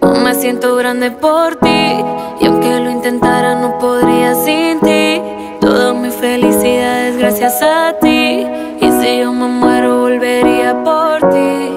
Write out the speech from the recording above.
Me siento grande por ti. Y aunque lo intentara, no podría sin ti. Toda mi felicidad es gracias a ti. Y si yo me muero, volvería por ti.